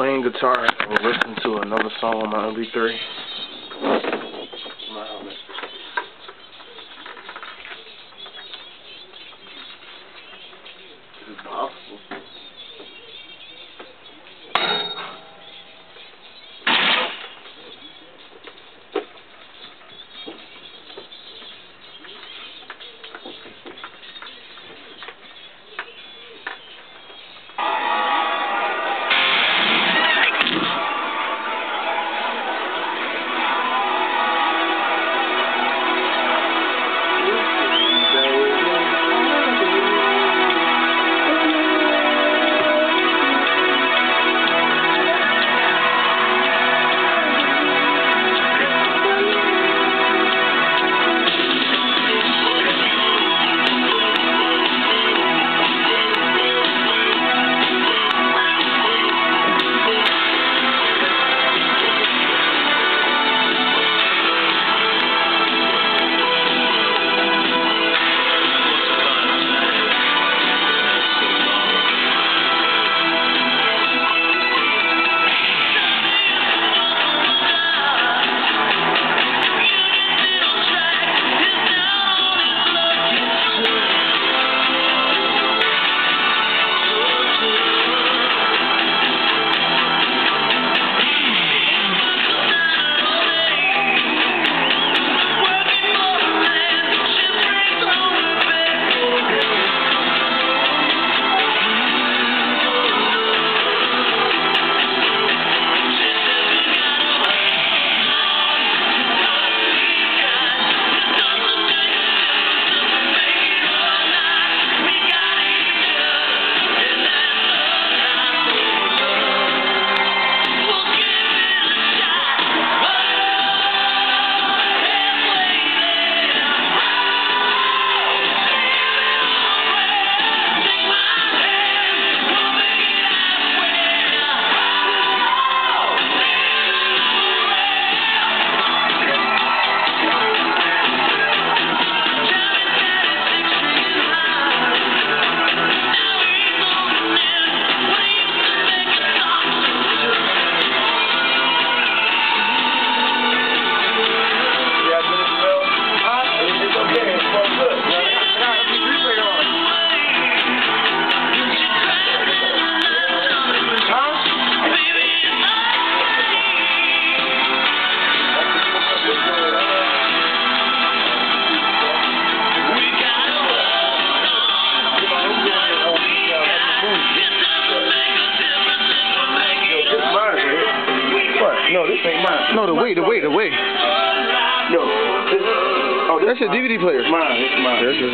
playing guitar and listening to another song on my MP3. No, this ain't mine. No, the way, the way, the way. No. This, oh, this That's your DVD player. mine. It's mine. This is